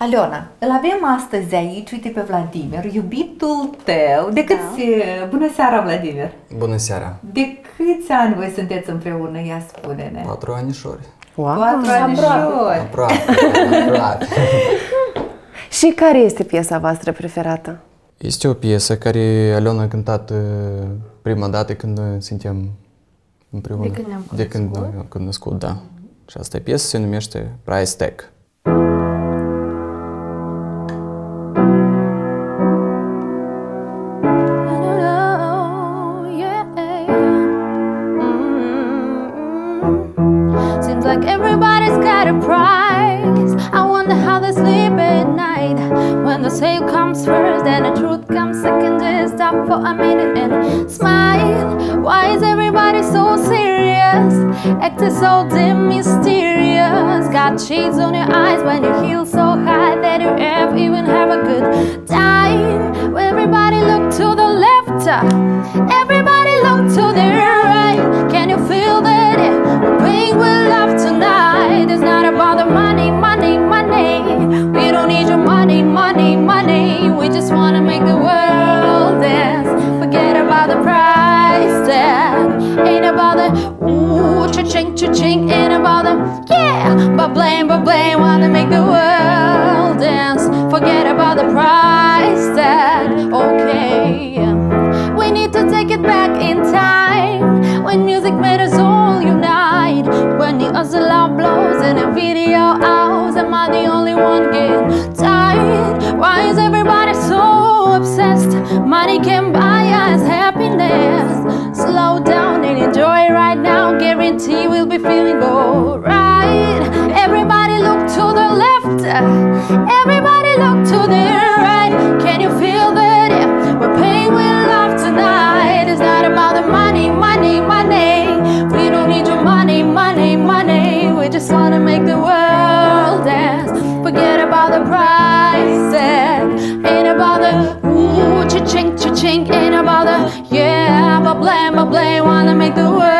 Aliona, îl avem astăzi aici, uite pe Vladimir, iubitul tău. De câți... Da. Bună seara, Vladimir! Bună seara! De câți ani voi sunteți împreună? Ia spune-ne. Patru anișori. Wow. Patru anișori. Aproape. aproape. Și care este piesa voastră preferată? Este o piesă care Aliona a cântat uh, prima dată când noi suntem împreună. De când ne-am De când ne-am cunoscut, da. Și asta piesă se numește Price Tag. Everybody's got a price. I wonder how they sleep at night. When the sale comes first and the truth comes second, just stop for a minute and smile. Why is everybody so serious? Acting so dim, mysterious. Got shades on your eyes when you heal so cha-ching. Ain't about the yeah, but blame, but blame. Wanna make the world dance. Forget about the price tag. Okay. We need to take it back in time when music made us all unite. When the hustle blows and the video out, am I the only one getting tired? Why is everybody so obsessed? Money can buy us happiness. Be feeling alright. Everybody look to the left. Everybody look to the right. Can you feel that? We're paying with love tonight. It's not about the money, money, money. We don't need your money, money, money. We just wanna make the world dance. Forget about the price tag. Ain't about the ooh, cha-ching, cha-ching. Ain't about the yeah, but blame, but blame. Wanna make the world.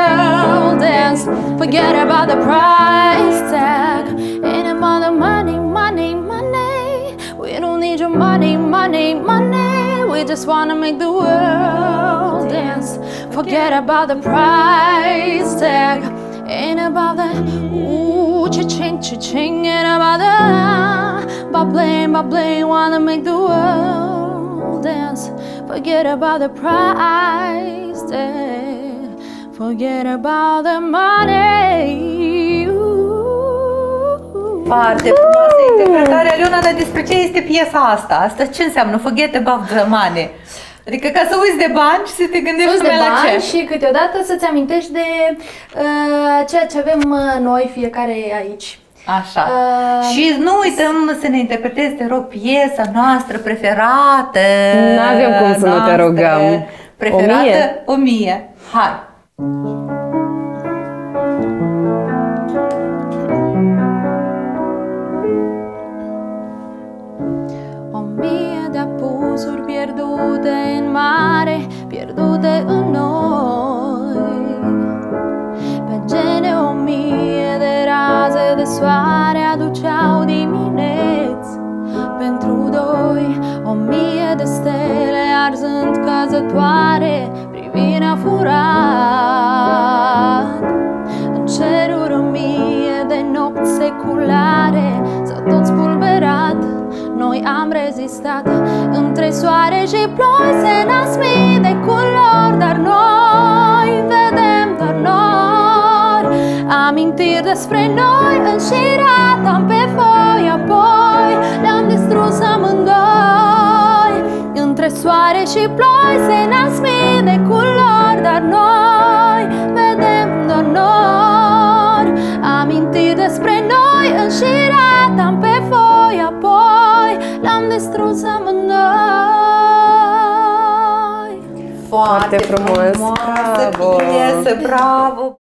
Forget about the price tag. Ain't about the money, money, money. We don't need your money, money, money. We just wanna make the world dance. Forget about the price tag. Ain't about the ooh, cha-ching, cha-ching. Ain't about the but blame, but blame. Wanna make the world dance. Forget about the price tag. Forget about the money. Ooh. Foarte frumoasă interpretare, Aliona, dar despre ce este piesa asta? Asta ce înseamnă? Forget about the money. Adică ca să uiți de bani și să te gândești sus de numai la bani ce. și câteodată să-ți amintești de uh, ceea ce avem uh, noi fiecare aici. Așa. Uh, și nu uităm să ne interpretezi, te rog, piesa noastră preferată. N-avem cum să nu te noastră rugăm. Preferată? O mie? O mie. Hai. O mie de apusuri pierdute în mare, pierdute în noi. Pe gene o mie de raze de soare aduceau dimineți. Pentru doi, o mie de stele arzând căzătoare, privirea furat. În ceruri o mie de nopți seculare s-au tot spulberat Noi am rezistat între soare și ploi Se nasc mii de culori, dar noi vedem doar nori. Amintiri despre noi înșirat Apoi le-am distrus amândoi Foarte, frumos. frumoasă Bravo. piesă, bravo!